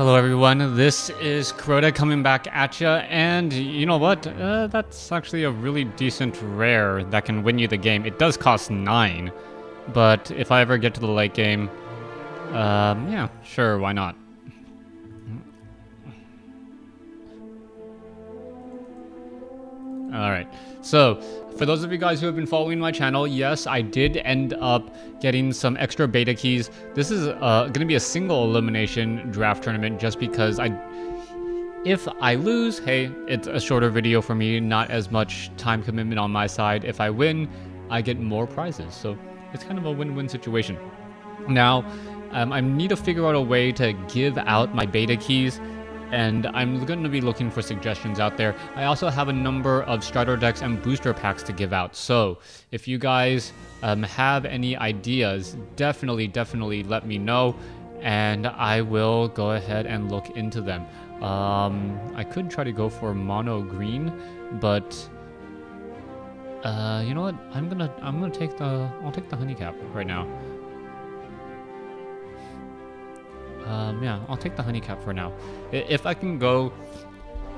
Hello everyone, this is Crota coming back at you, and you know what? Uh, that's actually a really decent rare that can win you the game. It does cost 9, but if I ever get to the late game, um, yeah, sure, why not? Alright, so for those of you guys who have been following my channel, yes, I did end up getting some extra beta keys. This is uh, going to be a single elimination draft tournament just because I... If I lose, hey, it's a shorter video for me, not as much time commitment on my side. If I win, I get more prizes. So it's kind of a win-win situation. Now, um, I need to figure out a way to give out my beta keys and I'm going to be looking for suggestions out there. I also have a number of starter decks and booster packs to give out. So if you guys um, have any ideas, definitely, definitely let me know, and I will go ahead and look into them. Um, I could try to go for mono green, but uh, you know what? I'm gonna I'm gonna take the I'll take the honey cap right now. Um, yeah, I'll take the honeycap for now. If I can go,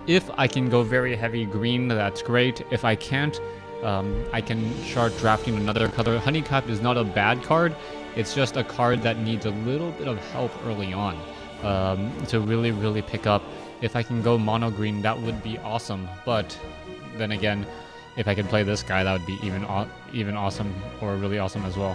if I can go very heavy green, that's great. If I can't, um, I can start drafting another color. Honeycap is not a bad card. It's just a card that needs a little bit of help early on um, to really, really pick up. If I can go mono green, that would be awesome. But then again, if I could play this guy, that would be even even awesome or really awesome as well.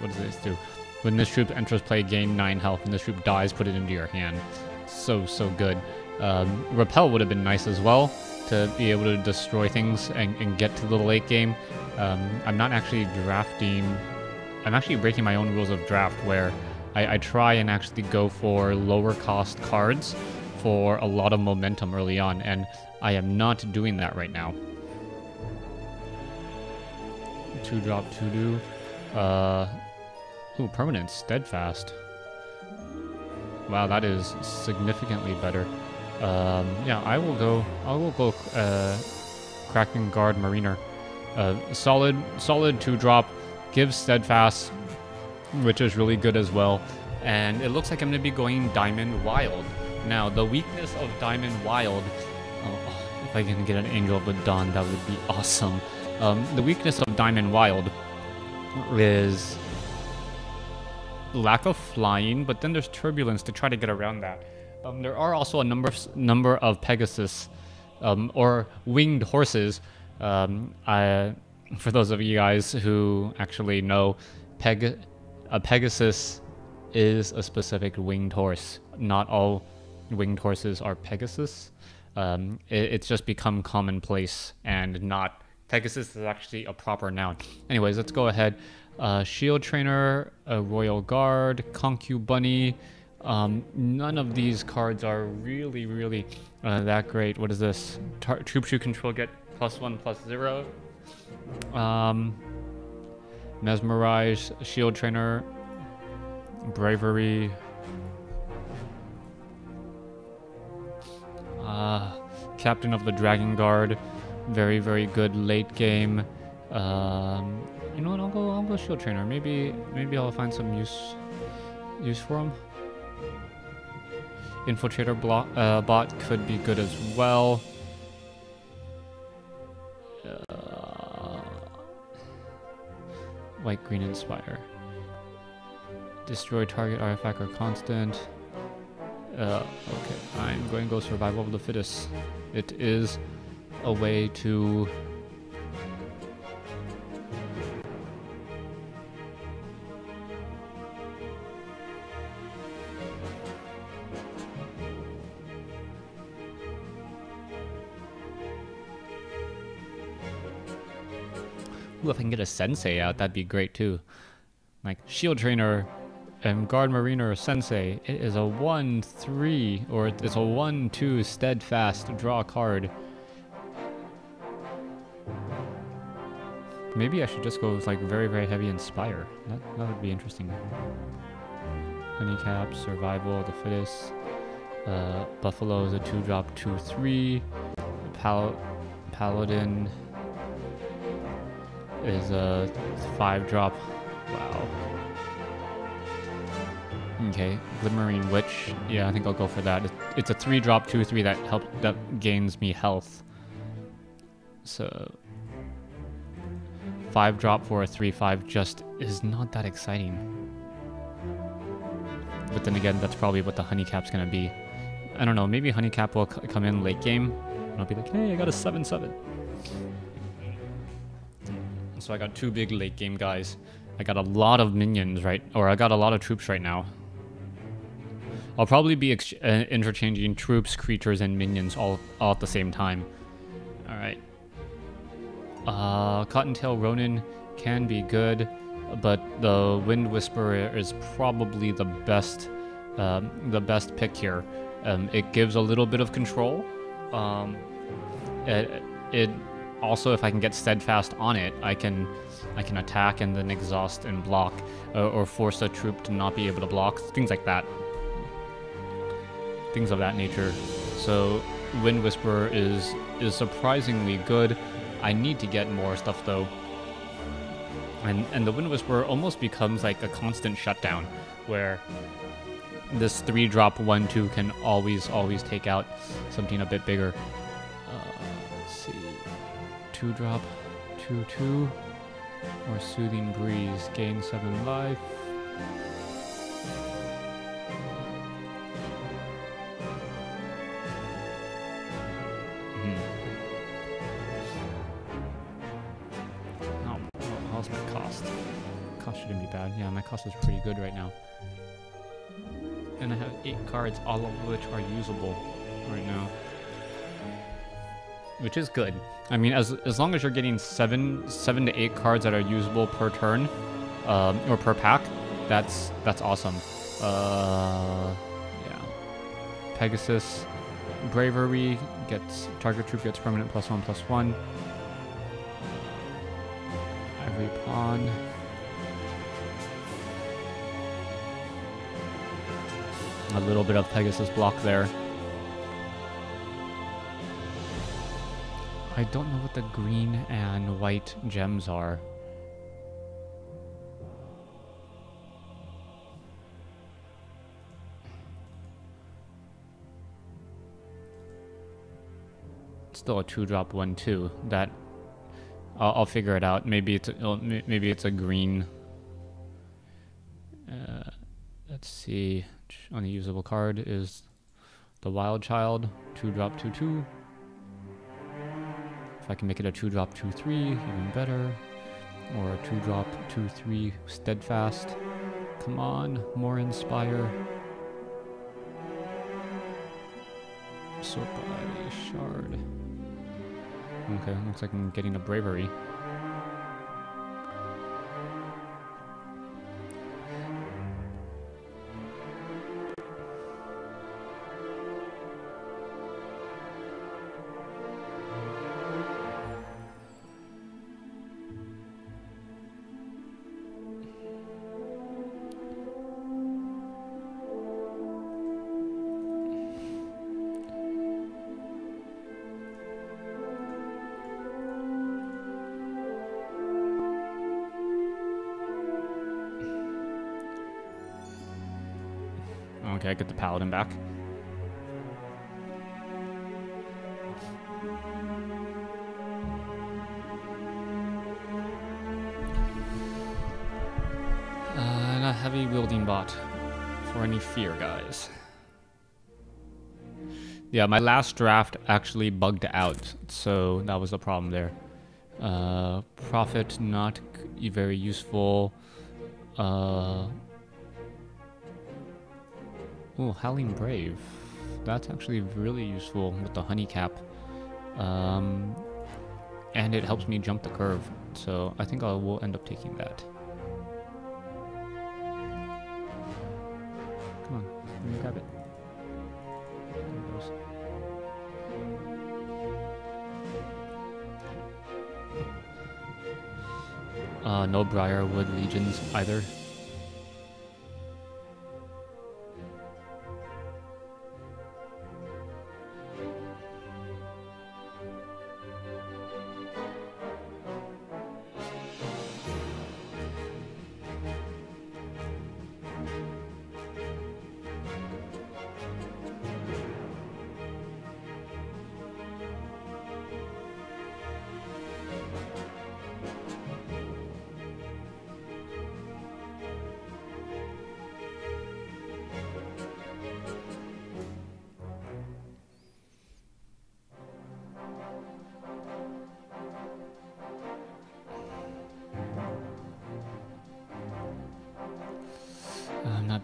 What does this do? When this troop enters play, gain 9 health. When this troop dies, put it into your hand. So, so good. Um, Repel would have been nice as well to be able to destroy things and, and get to the late game. Um, I'm not actually drafting... I'm actually breaking my own rules of draft where I, I try and actually go for lower cost cards for a lot of momentum early on, and I am not doing that right now. Two drop, two do. Uh, Ooh, permanent steadfast. Wow, that is significantly better. Um, yeah, I will go. I will go. Uh, Kraken Guard Mariner. Uh, solid, solid two drop. Gives steadfast, which is really good as well. And it looks like I'm gonna be going Diamond Wild. Now, the weakness of Diamond Wild. Oh, if I can get an Angel of the Dawn, that would be awesome. Um, the weakness of Diamond Wild is lack of flying, but then there's turbulence to try to get around that. Um, there are also a number of, number of Pegasus um, or winged horses. Um, I, for those of you guys who actually know, Peg, a Pegasus is a specific winged horse. Not all winged horses are Pegasus. Um, it, it's just become commonplace and not Pegasus is actually a proper noun. Anyways, let's go ahead uh, Shield Trainer, a Royal Guard, Concubunny. Um, none of these cards are really, really uh, that great. What is this? Tar Troops you control get plus one, plus zero. Um, Mesmerize, Shield Trainer, Bravery. Uh, Captain of the Dragon Guard, very, very good late game. Um, you know what? I'll go. I'll go shield trainer. Maybe maybe I'll find some use use for him. Infiltrator block, uh, bot could be good as well. Uh, white green inspire. Destroy target artifact or constant. Uh, okay, I'm going to go survival of the fittest. It is a way to Ooh, if I can get a Sensei out, that'd be great too. Like Shield Trainer and Guard Mariner Sensei. It is a 1-3, or it's a 1-2 Steadfast draw card. Maybe I should just go with like very, very heavy Inspire. That, that would be interesting. Honeycap, Survival, The Fittest. Uh, Buffalo is a 2-drop 2-3. Pal Paladin is a five drop. Wow. Okay, Glimmering Witch. Yeah, I think I'll go for that. It's a three drop two three that help that gains me health. So five drop for a three five just is not that exciting. But then again, that's probably what the honeycap's gonna be. I don't know. Maybe honeycap will come in late game, and I'll be like, hey, I got a seven seven. So I got two big late game guys. I got a lot of minions, right? Or I got a lot of troops right now. I'll probably be uh, interchanging troops, creatures, and minions all, all at the same time. Alright. Uh, Cottontail Ronin can be good, but the Wind Whisperer is probably the best, um, the best pick here. Um, it gives a little bit of control. Um, it, it also, if I can get steadfast on it, I can I can attack and then exhaust and block, uh, or force a troop to not be able to block, things like that things of that nature. So Wind Whisperer is is surprisingly good. I need to get more stuff though. And and the Wind Whisperer almost becomes like a constant shutdown where this three drop one two can always always take out something a bit bigger. Uh, let's see, two drop, two two, or soothing breeze gain seven life. Hmm. Oh, how's my cost? Cost shouldn't be bad. Yeah, my cost is pretty good right now. And I have 8 cards, all of which are usable right now. Which is good. I mean, as as long as you're getting 7 7 to 8 cards that are usable per turn, um, or per pack, that's that's awesome. Uh, yeah. Pegasus, Bravery gets target troop gets permanent plus one plus one. Every pawn. A little bit of Pegasus block there. I don't know what the green and white gems are. Still a two drop one too. That I'll, I'll figure it out. Maybe it's a, maybe it's a green. Uh, let's see on the usable card is the Wild Child, 2 drop 2 2. I can make it a 2 drop 2 3, even better. Or a 2 drop 2 3 Steadfast. Come on, more Inspire. Sort by Shard. Okay, looks like I'm getting a Bravery. Paladin back. Uh, and a heavy wielding bot for any fear guys. Yeah, my last draft actually bugged out, so that was the problem there. Uh, Prophet not very useful. Uh, Oh, Howling Brave. That's actually really useful with the honey cap. Um, and it helps me jump the curve. So I think I will end up taking that. Come on, let me grab it. Uh, no Briarwood Legions either.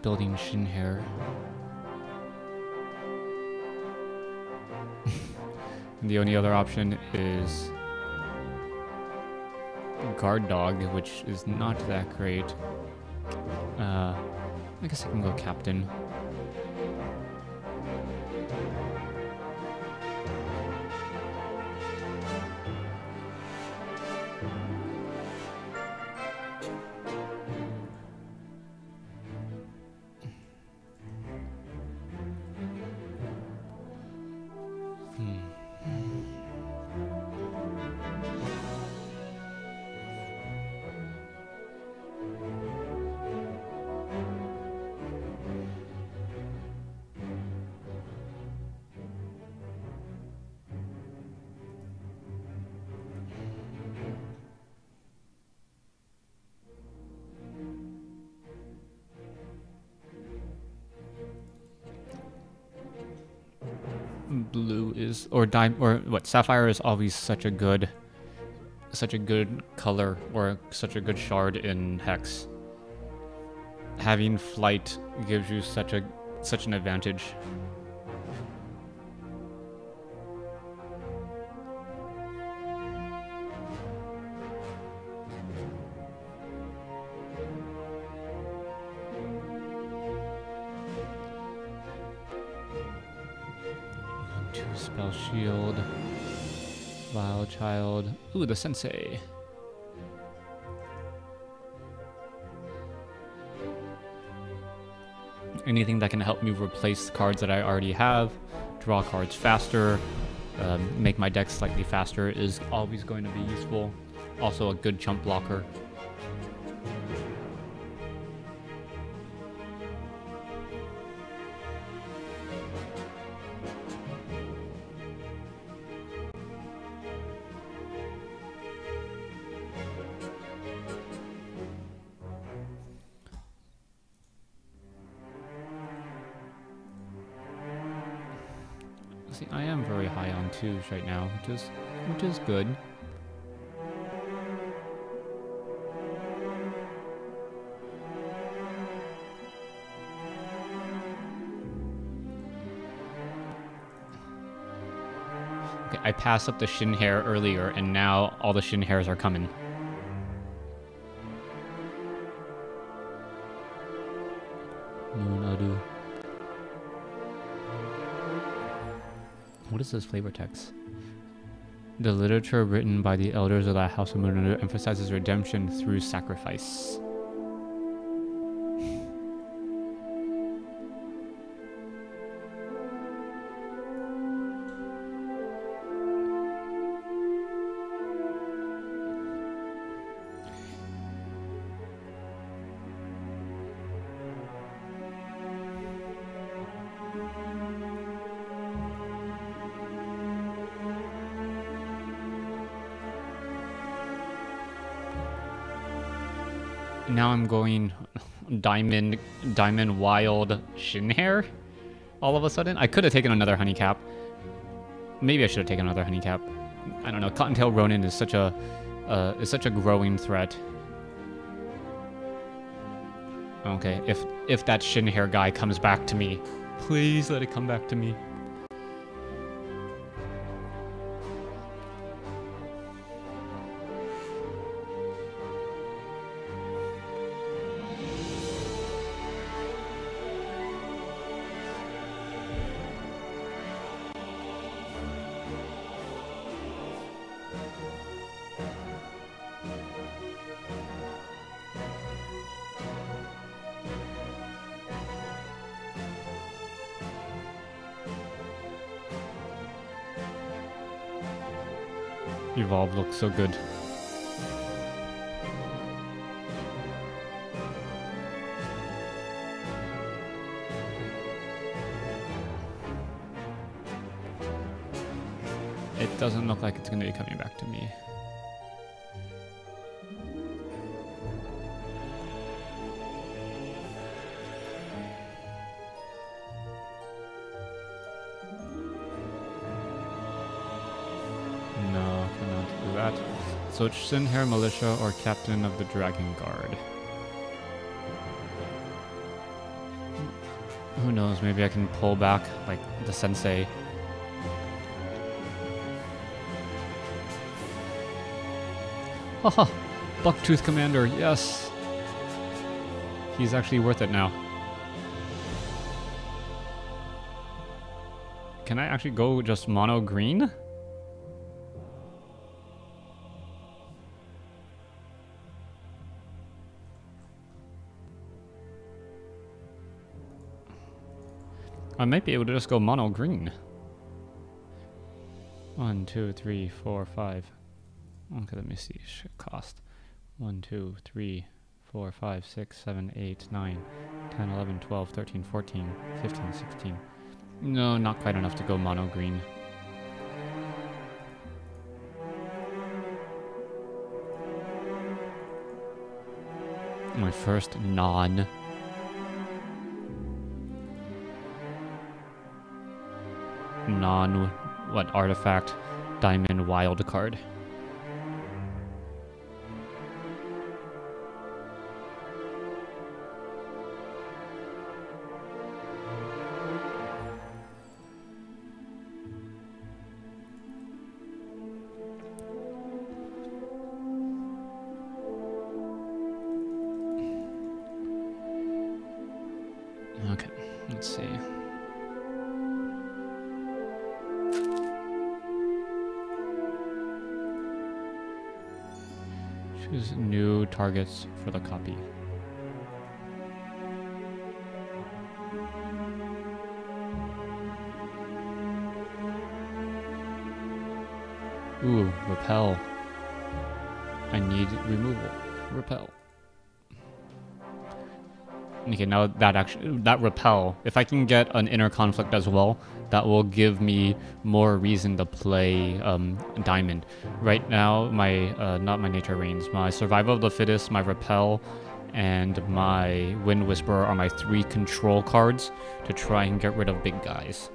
Building Shin'hare. the only other option is guard dog, which is not that great. Uh, I guess I can go captain. Blue is or dime or what sapphire is always such a good such a good color or such a good shard in hex. Having flight gives you such a such an advantage Spell Shield. Wild Child. Ooh, the Sensei. Anything that can help me replace cards that I already have, draw cards faster, um, make my deck slightly faster is always going to be useful. Also a good chump blocker. Right now, which is which is good. Okay, I passed up the Shin'hare earlier, and now all the Shin'hares are coming. This flavor text? The literature written by the elders of the House of Munadu emphasizes redemption through sacrifice. I'm going diamond, diamond wild Shin'hare. All of a sudden, I could have taken another honey cap. Maybe I should have taken another honey cap. I don't know. Cottontail Ronin is such a uh, is such a growing threat. Okay, if if that Shin'hare guy comes back to me, please let it come back to me. So good. It doesn't look like it's going to be coming back to me. So it's Shin'hare Militia or Captain of the Dragon Guard. Who knows, maybe I can pull back like the sensei. Haha! Bucktooth Commander, yes! He's actually worth it now. Can I actually go just mono green? I might be able to just go mono green. One, two, three, four, five. Okay, let me see. Cost. One, two, three, four, five, six, seven, eight, nine, ten, eleven, twelve, thirteen, fourteen, fifteen, sixteen. No, not quite enough to go mono green. My first non non what artifact diamond wild card. Okay, let's see. Choose new targets for the copy. Ooh, repel. I need removal. Repel. Okay, now that actually that repel. If I can get an inner conflict as well, that will give me more reason to play um, diamond. Right now, my uh, not my nature reigns, my survival of the fittest, my repel, and my wind whisperer are my three control cards to try and get rid of big guys.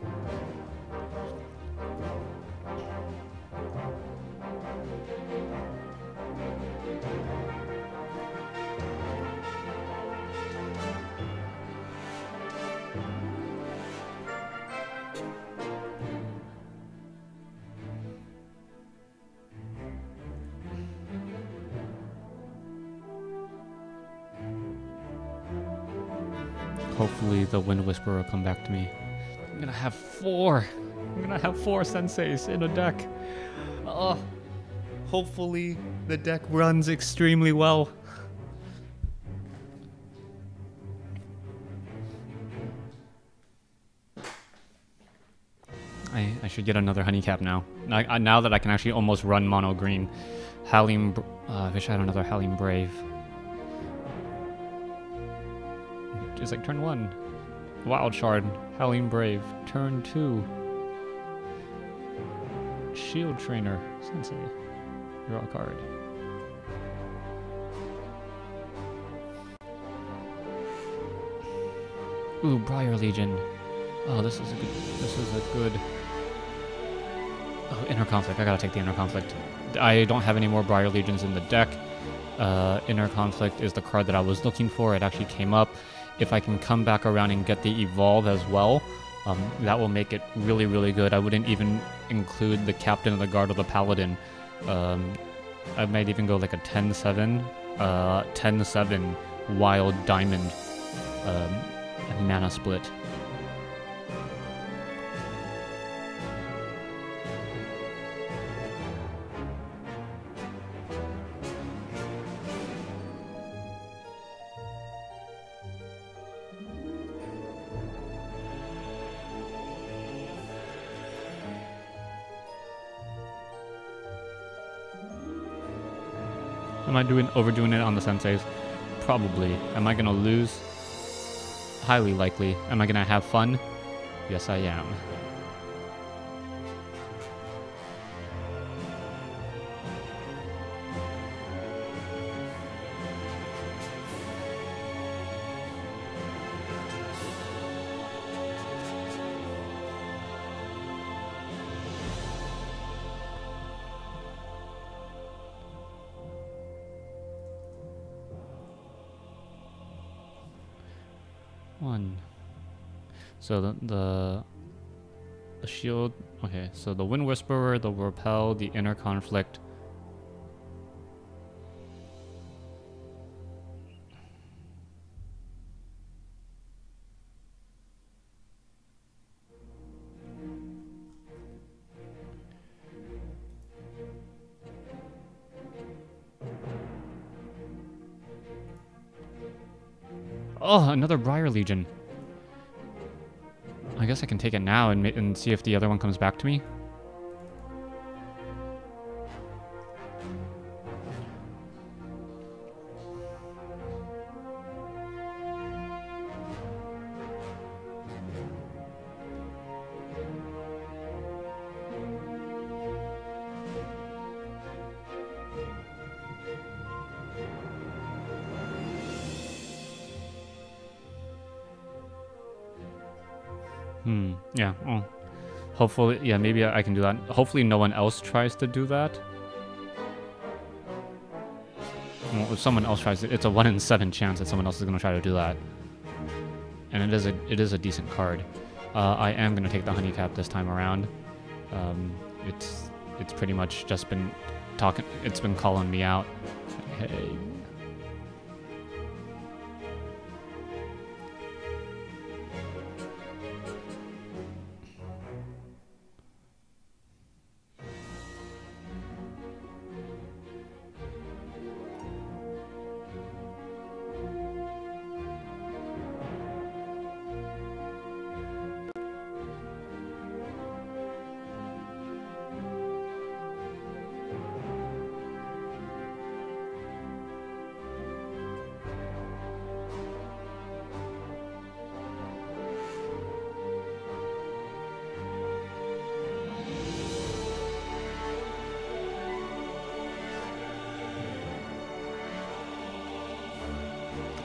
Hopefully the Wind Whisperer will come back to me. I'm gonna have four. I'm gonna have four senseis in a deck. Oh, hopefully the deck runs extremely well. I, I should get another honey cap now. I, now that I can actually almost run mono green. Howling, uh, I wish I had another Howling Brave. It's like turn one. Wild Shard, Howling Brave. Turn two. Shield Trainer, Sensei. Draw a card. Ooh, Briar Legion. Oh, this is a good. This is a good. Oh, Inner Conflict. I gotta take the Inner Conflict. I don't have any more Briar Legions in the deck. Uh, Inner Conflict is the card that I was looking for. It actually came up. If I can come back around and get the Evolve as well, um, that will make it really, really good. I wouldn't even include the Captain of the Guard or the Paladin. Um, I might even go like a 10-7, uh, 10-7 Wild Diamond um, mana split. I doing overdoing it on the senseis? Probably. Am I gonna lose? Highly likely. Am I gonna have fun? Yes, I am. So the, the the shield. Okay, so the Wind Whisperer, the Repel, the Inner Conflict. Oh, another Briar Legion. I guess I can take it now and, and see if the other one comes back to me. Hopefully, yeah. Maybe I can do that. Hopefully, no one else tries to do that. Well, if someone else tries it, it's a one in seven chance that someone else is going to try to do that. And it is a it is a decent card. Uh, I am going to take the honey cap this time around. Um, it's it's pretty much just been talking. It's been calling me out. Hey.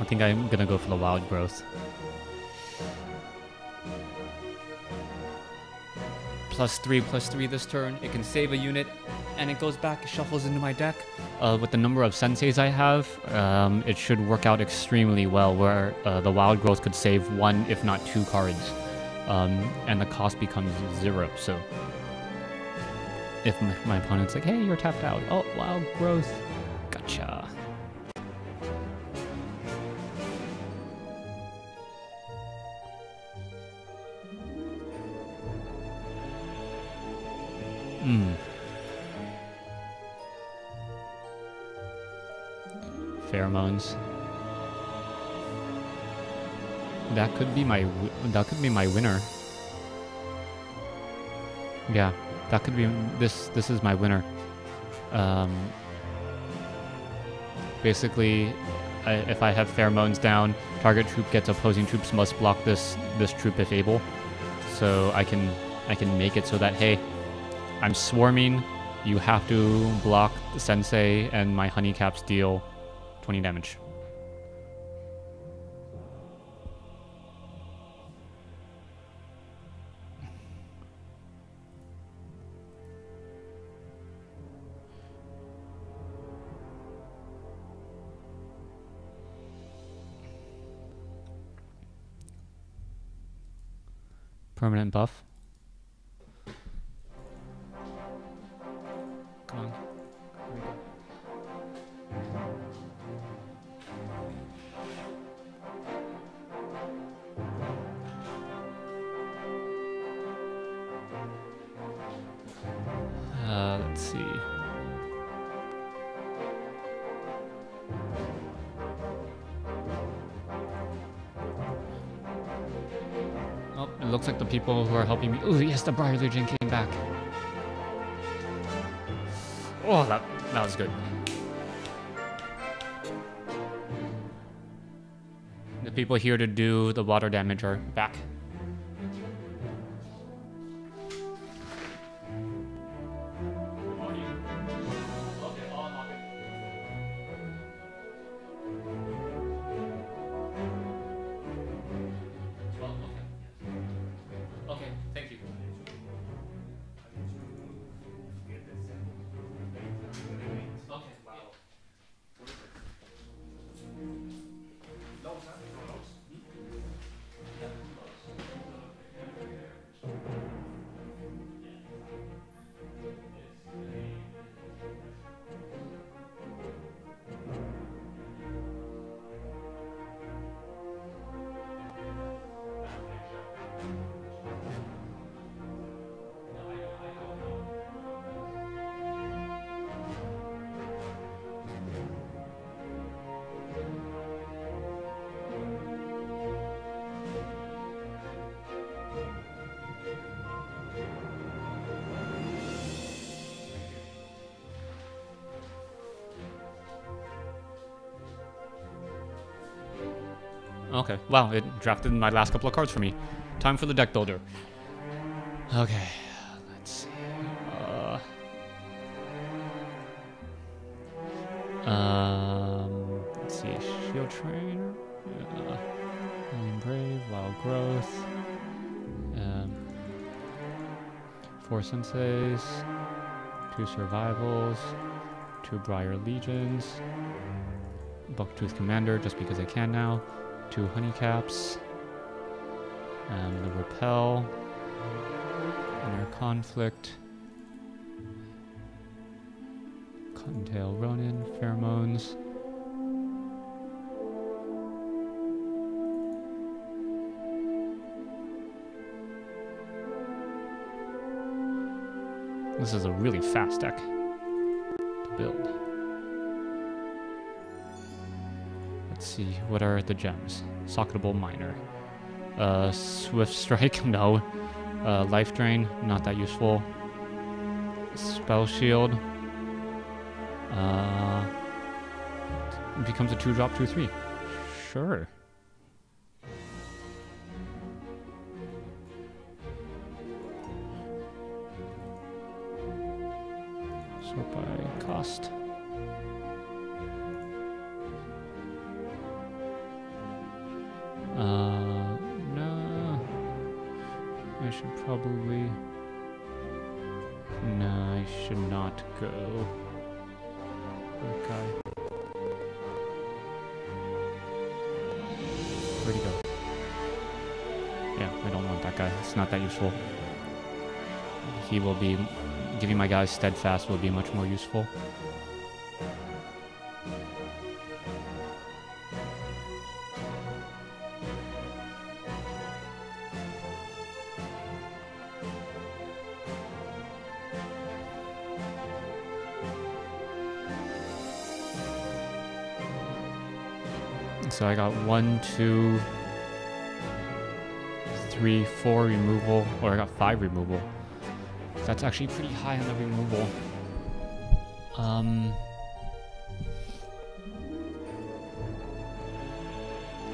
Think I'm gonna go for the wild growth. Plus three, plus three this turn. It can save a unit, and it goes back, shuffles into my deck. Uh, with the number of senseis I have, um, it should work out extremely well. Where uh, the wild growth could save one, if not two cards, um, and the cost becomes zero. So, if my, my opponent's like, "Hey, you're tapped out," oh, wild growth, gotcha. That could be my that could be my winner. Yeah, that could be this this is my winner. Um basically I, if I have pheromones down, target troop gets opposing troops must block this this troop if able. So I can I can make it so that hey, I'm swarming. You have to block the sensei, and my honey caps deal 20 damage. Permanent buff. People who are helping me. Oh, yes, the Briar Legion came back. Oh, that, that was good. The people here to do the water damage are back. Okay. Wow, it drafted my last couple of cards for me. Time for the deck builder. Okay. Let's see. Uh, um, let's see. Shield Trainer. Uh, Brave. Wild Growth. Um, four Senseis. Two Survivals. Two Briar Legions. Bucktooth Commander, just because I can now. Two Honeycaps. And the Repel. Inner Conflict. Cottontail Ronin, Pheromones. This is a really fast deck to build. Let's see, what are the gems? Socketable Miner. Uh, Swift Strike, no. Uh, Life Drain, not that useful. Spell Shield. Uh, becomes a 2-drop 2-3. Sure. It's not that useful. He will be... Giving my guys steadfast will be much more useful. So I got one, two, three, four removal, or I got five removal. That's actually pretty high on the removal. Um.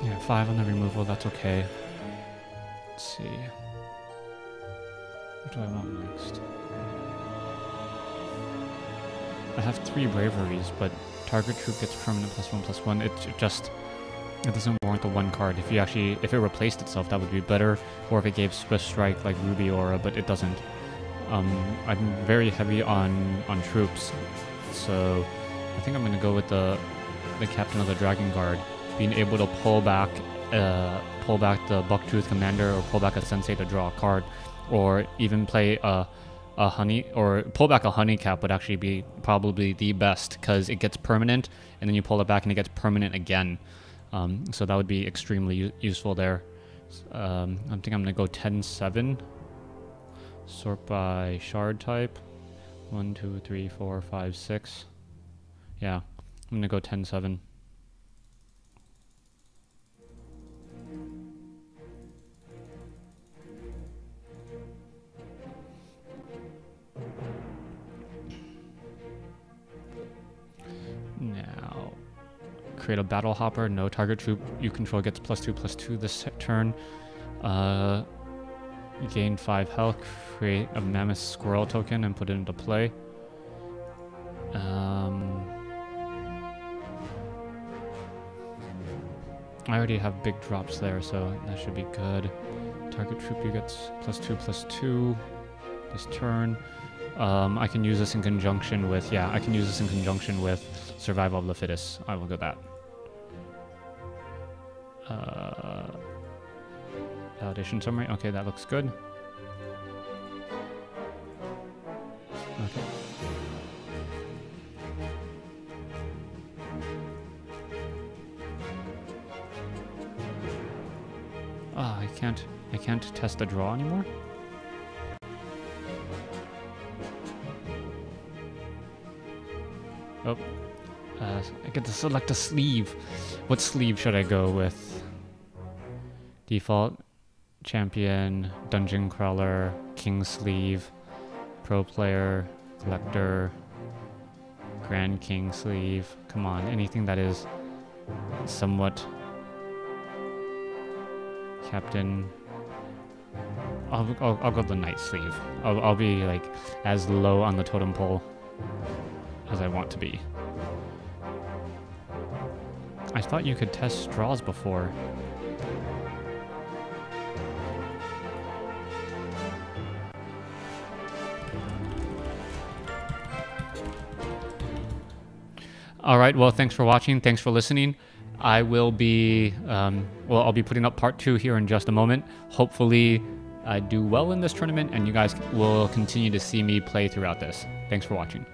Yeah, five on the removal, that's okay. Let's see. What do I want next? I have three braveries, but target troop gets permanent plus one plus one. It, just it doesn't warrant the one card. If you actually if it replaced itself, that would be better. Or if it gave Swift Strike like Ruby Aura, but it doesn't. Um, I'm very heavy on on troops, so I think I'm gonna go with the the captain of the Dragon Guard, being able to pull back uh, pull back the Bucktooth Commander or pull back a Sensei to draw a card, or even play a a honey or pull back a honey cap would actually be probably the best because it gets permanent and then you pull it back and it gets permanent again. Um, so that would be extremely useful there. Um, I think I'm gonna go 10-7. Sort by shard type. One, two, three, four, five, six. Yeah, I'm gonna go 10-7. Create a battle hopper. No target troop you control gets plus two, plus two this turn. Uh, gain five health. Create a mammoth squirrel token and put it into play. Um, I already have big drops there, so that should be good. Target troop you gets plus two, plus two this turn. Um, I can use this in conjunction with, yeah, I can use this in conjunction with Survival of the Fittest. I will go that. Uh, validation summary. Okay, that looks good. Okay. Ah, I can't. I can't test the draw anymore. Oh, I get to select a sleeve. What sleeve should I go with? Default, champion, dungeon crawler, king sleeve, pro player, collector, grand king sleeve. Come on, anything that is somewhat Captain. I'll, I'll, I'll go the Knight Sleeve. I'll, I'll be like as low on the totem pole as I want to be. I thought you could test straws before. All right. Well, thanks for watching. Thanks for listening. I will be, um, well, I'll be putting up part two here in just a moment. Hopefully, I do well in this tournament, and you guys will continue to see me play throughout this. Thanks for watching.